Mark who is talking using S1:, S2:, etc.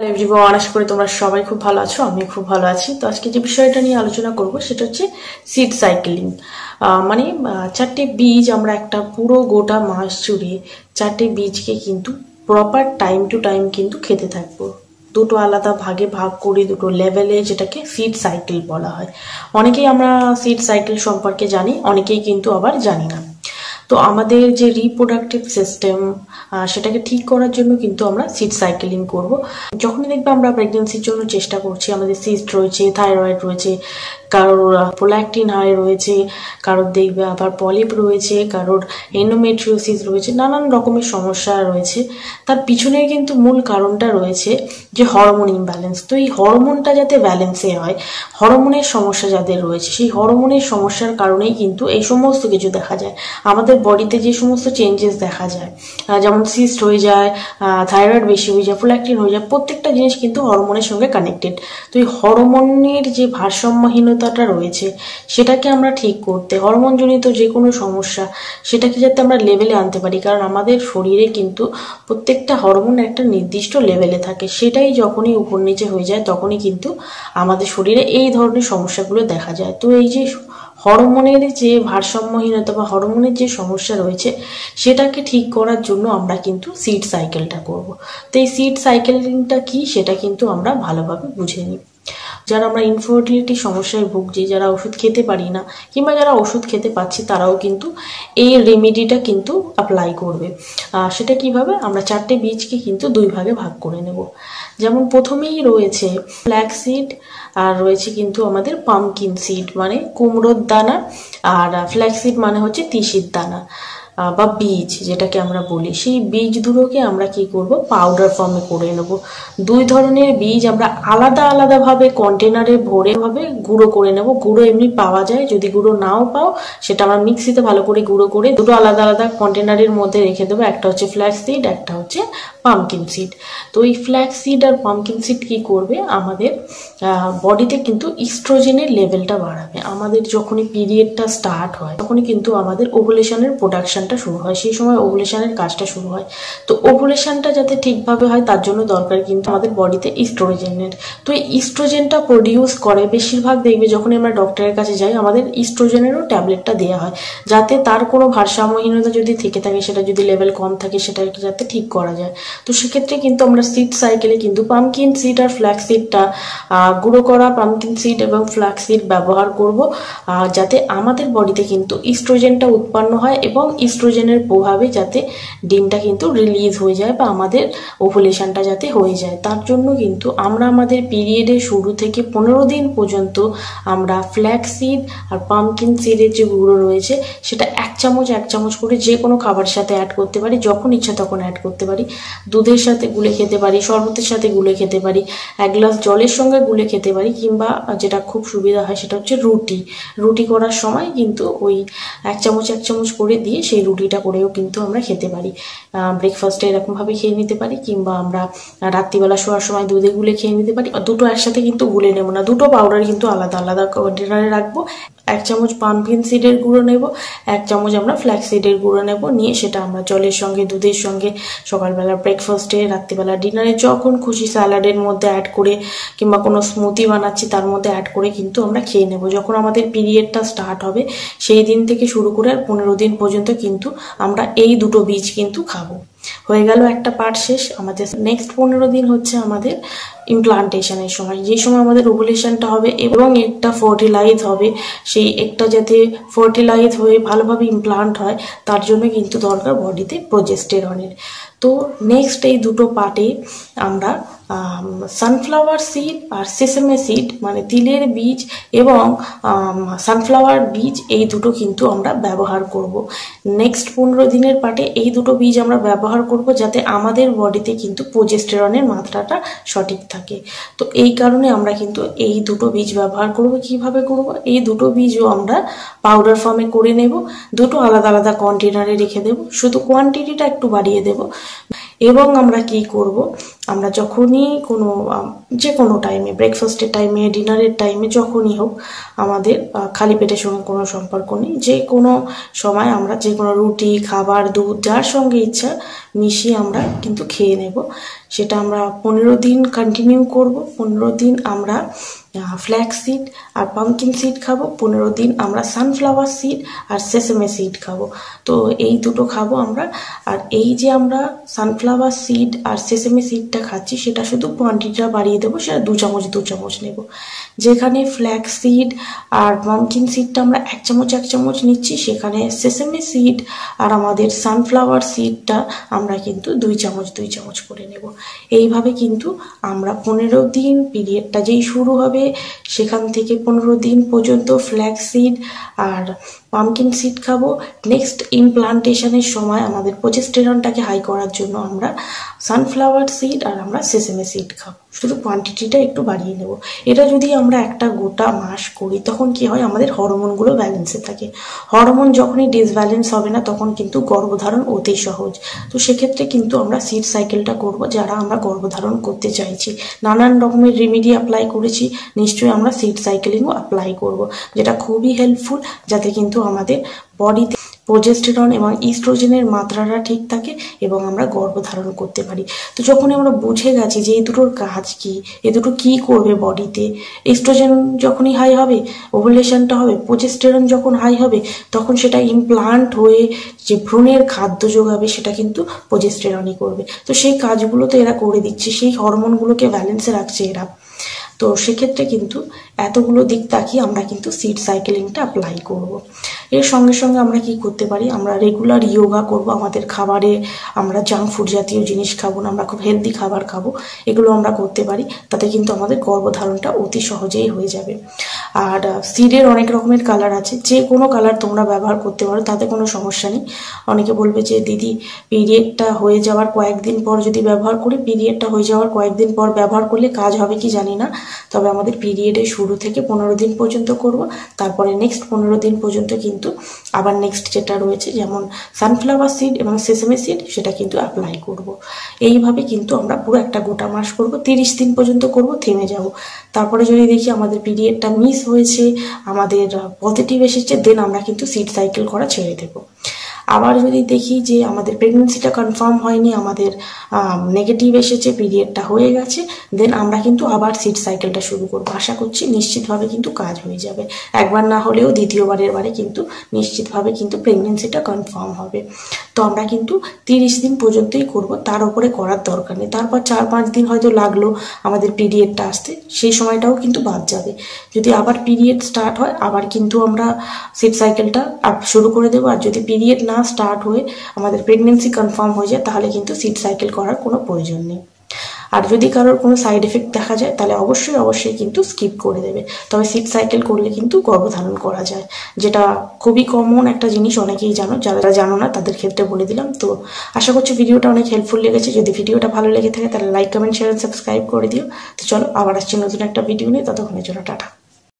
S1: Everyone আশা করি তোমরা সবাই খুব ভালো আছো আমি খুব ভালো আছি। তো আজকে যে বিষয়টা নিয়ে আলোচনা করব, সেটা হচ্ছে সিড সাইক্লিং মানে চারটে বীজ আমরা একটা পুরো গোটা মাস জুড়ে চারটে বীজকে কিন্তু প্রপার টাইম টু টাইম কিন্তু খেতে থাকব। দুটো আলাদা ভাগে ভাগ করি দুটো লেভেলে যেটাকে সিড সাইকেল বলা হয়। অনেকেই আমরা সিড সাইকেল সম্পর্কে জানি, অনেকেই কিন্তু আবার জানি না। তো আমাদের যে রিপ্রোডাক্টিভ সিস্টেম সেটাকে ঠিক করার জন্য কিন্তু আমরা সিড সাইকেলিং করব। যখনই দেখবে আমরা প্রেগনেন্সির জন্য চেষ্টা করছি, আমাদের সিস্ট রয়েছে থাইরয়েড রয়েছে, কারোর প্রোল্যাকটিন হাই রয়েছে, কারোর দেখবে আবার পলিপ রয়েছে, কারোর এন্ডোমেট্রিওসিস রয়েছে, নানান রকমের সমস্যা রয়েছে। তার পিছনে কিন্তু মূল কারণটা রয়েছে যে হরমোন ইমব্যালেন্স তো এই হরমোনটা যাতে ব্যালেন্সে হয় হরমোনের সমস্যা যাদের রয়েছে, সেই হরমোনের সমস্যার কারণেই কিন্তু এই সমস্ত কিছু দেখা যায়। আমাদের বডিতে যে সমস্ত চেঞ্জেস দেখা যায় যেমন সিস্ট হয়ে যায় থাইরয়েড বেশি হয়ে যায় ফ্ল্যাকটিন হয়ে যায়, প্রত্যেকটা জিনিস কিন্তু হরমোনের সঙ্গে কানেক্টেড তো এই হরমোনের যে ভারসাম্যহীনতাটা রয়েছে, সেটাকে আমরা ঠিক করতে হরমোনজনিত যে কোনো সমস্যা, সেটাকে যাতে আমরা লেভেলে আনতে পারি, কারণ আমাদের শরীরে কিন্তু প্রত্যেকটা হরমোন একটা নির্দিষ্ট লেভেলে থাকে, সেটাই যখনই উপর নিচে হয়ে যায়, তখনই কিন্তু আমাদের শরীরে এই ধরনের সমস্যাগুলো দেখা যায়। তো এই যে হরমোনের যে ভারসাম্যহীনতা বা হরমোনের যে সমস্যা রয়েছে, সেটাকে ঠিক করার জন্য আমরা কিন্তু সিট সাইকেলটা করব। তো এই সিট সাইকেলিংটা কি, সেটা কিন্তু আমরা ভালোভাবে বুঝে নিই। যারা আমরা ইনফার্টিলিটি সমস্যায় ভুগছি, যারা ওষুধ খেতে পারি না, কিংবা যারা ওষুধ খেতে পাচ্ছি, তারাও কিন্তু এই রেমেডিটা কিন্তু অ্যাপ্লাই করবে। সেটা কীভাবে? আমরা চারটে বীজকে কিন্তু দুই ভাগে ভাগ করে নেব। যেমন প্রথমেই রয়েছে ফ্ল্যাক সিড আর রয়েছে কিন্তু আমাদের পামকিন সিড মানে কুমড়োর দানা, আর ফ্ল্যাক সিড মানে হচ্ছে তিসির দানা। বা বীজ যেটাকে আমরা বলি, সেই বীজ দুটোকে আমরা কি করব? পাউডার ফর্মে করে নেব। দুই ধরনের বীজ আমরা আলাদা আলাদাভাবে কন্টেনারে ভরে ভাবে গুঁড়ো করে নেব। গুঁড়ো এমনি পাওয়া যায়, যদি গুঁড়ো নাও পাও, সেটা আমরা মিক্সিতে ভালো করে গুঁড়ো করে দুটো আলাদা আলাদা কন্টেনারের মধ্যে রেখে দেবো। একটা হচ্ছে ফ্ল্যাক্স সিড একটা হচ্ছে পামকিন সিড তো এই ফ্ল্যাক্স সিড আর পামকিন সিড কি করবে? আমাদের বডিতে কিন্তু ইস্ট্রোজেনের লেভেলটা বাড়াবে। আমাদের যখনই পিরিয়ডটা স্টার্ট হয়, তখনই কিন্তু আমাদের ওভুলেশনের প্রোডাকশনটা শুরু হয়। সেই সময় ওভুলেশনের কাজটা শুরু হয়। তো ওভুলেশনটা যাতে ঠিকভাবে হয়, তার জন্য দরকার কিন্তু আমাদের বডিতে ইস্ট্রোজেনের তো এই ইস্ট্রোজেনটা প্রডিউস করে, বেশিরভাগ দেখবে যখন আমরা ডক্টরের কাছে যাই, আমাদের ইস্ট্রোজেনেরও ট্যাবলেটটা দেওয়া হয়। যাতে তার কোনো ভারসাম্যহীনতা যদি থেকে থাকে, সেটা যদি লেভেল কম থাকে সেটাকে যাতে ঠিক করা যায়। তো সেক্ষেত্রে কিন্তু আমরা সিড সাইকেলে কিন্তু পামকিন সিড আর ফ্ল্যাক্স সিডটা গুঁড়ো করা পামকিন সিড এবং ফ্ল্যাক্স ব্যবহার করব যাতে আমাদের বডিতে কিন্তু ইস্ট্রোজেনটা উৎপন্ন হয় এবং ইস্ট্রোজেনের প্রভাবে যাতে ডিমটা কিন্তু রিলিজ হয়ে যায় বা আমাদের ওভুলেশনটা যাতে হয়ে যায়। তার জন্য কিন্তু আমরা আমাদের পিরিয়ডের শুরু থেকে পনেরো দিন পর্যন্ত আমরা ফ্ল্যাক্স সিড আর পামকিন সিডের যে গুঁড়ো রয়েছে, সেটা এক চামচ এক চামচ করে যে কোনো খাবার সাথে অ্যাড করতে পারি, যখন ইচ্ছা তখন অ্যাড করতে পারি। দুধের সাথে গুলে খেতে পারি, শরবতের সাথে গুলে খেতে পারি, এক গ্লাস জলের সঙ্গে গুলে খেতে পারি কিংবা যেটা খুব সুবিধা হয় সেটা হচ্ছে রুটি। রুটি করার সময় কিন্তু ওই এক চামচ এক চামচ করে দিয়ে সেই রুটিটা করেও কিন্তু আমরা খেতে পারি। ব্রেকফাস্টে এরকমভাবে খেয়ে নিতে পারি কিংবা আমরা রাত্রিবেলা শোয়ার সময় দুধে গুলে খেয়ে নিতে পারি। দুটো একসাথে কিন্তু গুলে নেব না। দুটো পাউডার কিন্তু আলাদা আলাদা কন্টেনারে রাখব। এক চামচ পামকিন সিডের গুঁড়ো নেব, এক চামচ আমরা ফ্ল্যাক্স সিডের গুঁড়ো নেব। নিয়ে সেটা আমরা জলের সঙ্গে, দুধের সঙ্গে সকালবেলা ব্রেকফাস্টে রাত্রিবেলা ডিনারে যখন খুশি স্যালাডের মধ্যে অ্যাড করে কিংবা কোনো স্মুদি বানাচ্ছি, তার মধ্যে অ্যাড করে কিন্তু আমরা খেয়ে নেব। যখন আমাদের পিরিয়ডটা স্টার্ট হবে, সেই দিন থেকে শুরু করে আর পনেরো দিন পর্যন্ত কিন্তু আমরা এই দুটো বীজ কিন্তু খাব। হয়ে গেল একটা পার্ট শেষ। আমাদের নেক্সট পনেরো দিন হচ্ছে আমাদের ইমপ্লান্টেশনের সময়। যে সময় আমাদের ওভুলেশনটা হবে এবং একটা ফার্টিলাইজ হবে, সেই একটা যাতে ফার্টিলাইজ হয়ে ভালোভাবে ইমপ্লান্ট হয়, তার জন্য কিন্তু দরকার বডিতে প্রজেস্টেরনের তো নেক্সট এই দুটো পার্টে আমরা সানফ্লাওয়ার সিড আর সেসেমে সিড মানে তিলের বীজ এবং সানফ্লাওয়ার বীজ, এই দুটো কিন্তু আমরা ব্যবহার করব। নেক্সট পনেরো দিনের পার্টে এই দুটো বীজ আমরা ব্যবহার করব যাতে আমাদের বডিতে কিন্তু প্রোজেস্টেরনের মাত্রাটা সঠিক থাকে। তো এই কারণে আমরা কিন্তু এই দুটো বীজ ব্যবহার করব। কীভাবে করব? এই দুটো বীজও আমরা পাউডার ফর্মে করে নেব। দুটো আলাদা আলাদা কন্টেনারে রেখে দেব। শুধু কোয়ান্টিটিটা একটু বাড়িয়ে দেব। এবং আমরা কি করব? আমরা যখনই কোনো যে কোনো টাইমে ব্রেকফাস্টের টাইমে ডিনারের টাইমে যখনই হোক, আমাদের খালি পেটের সঙ্গে কোনো সম্পর্ক নেই। যে কোনো সময় আমরা যে কোনো রুটি, খাবার, দুধ, যার সঙ্গে ইচ্ছা মিশিয়ে আমরা কিন্তু খেয়ে নেব। সেটা আমরা পনেরো দিন কন্টিনিউ করব। পনেরো দিন আমরা ফ্ল্যাক্স সিড আর পামকিন সিড খাব। পনেরো দিন আমরা সানফ্লাওয়ার সিড আর সেসেমে সিড খাব। তো এই দুটো খাব আমরা। আর এই যে আমরা সানফ্লাওয়ার সিড আর সেসেমে সিডটা খাচ্ছি সেটা শুধু কোয়ান্টিটিটা বাড়িয়ে দেবো, সেটা দু চামচ দু চামচ নেব। যেখানে ফ্ল্যাক্স সিড আর পামকিন সিডটা আমরা এক চামচ এক চামচ নিচ্ছি, সেখানে সেসেমে সিড আর আমাদের সানফ্লাওয়ার সিডটা আমরা কিন্তু দুই চামচ দুই চামচ করে নেব। এইভাবে কিন্তু আমরা পনেরো দিন পিরিয়ডটা যেই শুরু হবে, সেখান থেকে পনেরো দিন পর্যন্ত ফ্ল্যাক্স সিড আর পামকিন সিড খাব। নেক্সট ইমপ্লান্টেশনের সময় আমাদের প্রোজেস্টেরনটাকে হাই করার জন্য আমরা সানফ্লাওয়ার সিড আর আমরা সেসেমে সিড খাব। শুধু কোয়ান্টিটিটা একটু বাড়িয়ে নেব। এটা যদি আমরা একটা গোটা মাস করি, তখন কি হয়? আমাদের হরমোনগুলো ব্যালেন্সে থাকে। হরমোন যখনই ডিসব্যালেন্স হবে না, তখন কিন্তু গর্ভধারণ অতি সহজ। তো সেক্ষেত্রে কিন্তু আমরা সিড সাইকেলটা করব, যারা আমরা গর্ভধারণ করতে চাইছি। নানান রকমের রেমেডি অ্যাপ্লাই করেছি, নিশ্চয়ই আমরা সিড সাইকেলিংও অ্যাপ্লাই করব, যেটা খুবই হেল্পফুল যাতে কিন্তু আমাদের বডিতে প্রোজেস্টেরন এবং ইস্ট্রোজেনের মাত্রাটা ঠিক থাকে এবং আমরা গর্ভধারণ করতে পারি। তো যখন আমরা বুঝে গেছি যে এই দুটোর কাজ কি, এ দুটো কি করবে বডিতে ইস্ট্রোজেন যখনই হাই হবে ওভুলেশনটা হবে প্রোজেস্টেরন যখন হাই হবে, তখন সেটা ইমপ্লান্ট হয়ে যে ভ্রূণের খাদ্য যোগাবে সেটা কিন্তু প্রোজেস্টেরনই করবে। তো সেই কাজগুলো তো এরা করে দিচ্ছে, সেই হরমোনগুলোকে ব্যালেন্সে রাখছে এরা। তো সেক্ষেত্রে কিন্তু এতগুলো দিক তাকিয়ে আমরা কিন্তু সিড সাইকেলিংটা অ্যাপ্লাই করব। এর সঙ্গে সঙ্গে আমরা কি করতে পারি? আমরা রেগুলার ইয়োগা করব, আমাদের খাবারে আমরা জাঙ্ক ফুড জাতীয় জিনিস খাব না, আমরা খুব হেলদি খাবার খাব, এগুলো আমরা করতে পারি। তাতে কিন্তু আমাদের গর্ভধারণটা অতি সহজেই হয়ে যাবে। আর সিডের অনেক রকমের কালার আছে। যে কোনো কালার তোমরা ব্যবহার করতে পারো, তাতে কোনো সমস্যা নেই। অনেকে বলবে যে, দিদি পিরিয়ডটা হয়ে যাওয়ার কয়েকদিন পর যদি ব্যবহার করি পিরিয়ডটা হয়ে যাওয়ার কয়েকদিন পর ব্যবহার করলে কাজ হবে কি জানি না? তবে আমাদের পিরিয়ডের শুরু থেকে পনেরো দিন পর্যন্ত করব, তারপরে নেক্সট পনেরো দিন পর্যন্ত কিন্তু আবার নেক্সট যেটা রয়েছে, যেমন সানফ্লাওয়ার সিড এবং সেসেমে সিড সেটা কিন্তু অ্যাপ্লাই করব। এইভাবে কিন্তু আমরা পুরো একটা গোটা মাস করব, তিরিশ দিন পর্যন্ত করব, থেমে যাব তারপরে যদি দেখি আমাদের পিরিয়ডটা মিস হয়েছে, আমাদের পজিটিভ এসেছে দেন আমরা কিন্তু সিড সাইকেল করা ছেড়ে দেবো আবার যদি দেখি যে আমাদের প্রেগনেন্সিটা কনফার্ম হয়নি, আমাদের নেগেটিভ এসেছে পিরিয়ডটা হয়ে গেছে দেন আমরা কিন্তু আবার সিট সাইকেলটা শুরু করব। আশা করছি নিশ্চিতভাবে কিন্তু কাজ হয়ে যাবে। একবার না হলেও দ্বিতীয়বারের বারে কিন্তু নিশ্চিতভাবে কিন্তু প্রেগনেন্সিটা কনফার্ম হবে। তো আমরা কিন্তু তিরিশ দিন পর্যন্তই করব, তার উপরে করার দরকার নেই। তারপর চার পাঁচ দিন হয়তো লাগল আমাদের পিরিয়ডটা আসতে, সেই সময়টাও কিন্তু বাদ যাবে। যদি আবার পিরিয়ড স্টার্ট হয়, আবার কিন্তু আমরা সিট সাইকেলটা শুরু করে দেবো। আর যদি পিরিয়ড না স্টার্ট হয়ে আমাদের প্রেগনেন্সি কনফার্ম হয়ে যায়, তাহলে কিন্তু সিট সাইকেল করার কোনো প্রয়োজন নেই। আর যদি কারোর কোনো সাইড এফেক্ট দেখা যায়, তাহলে অবশ্যই অবশ্যই কিন্তু স্কিপ করে দেবে। তবে সিট সাইকেল করলে কিন্তু গর্ভধারণ করা যায়। যেটা খুবই কমন একটা জিনিস, অনেকেই জানো, যারা জানো না, তাদের ক্ষেত্রে বলে দিলাম। তো আশা করছি ভিডিওটা অনেক হেল্পফুল লেগেছে। যদি ভিডিওটা ভালো লেগে থাকে, তাহলে লাইক কমেন্ট শেয়ার সাবস্ক্রাইব করে দিও। তো চলো, আবার আসছি নতুন একটা ভিডিও নিয়ে। ততক্ষণের জন্য টাটা।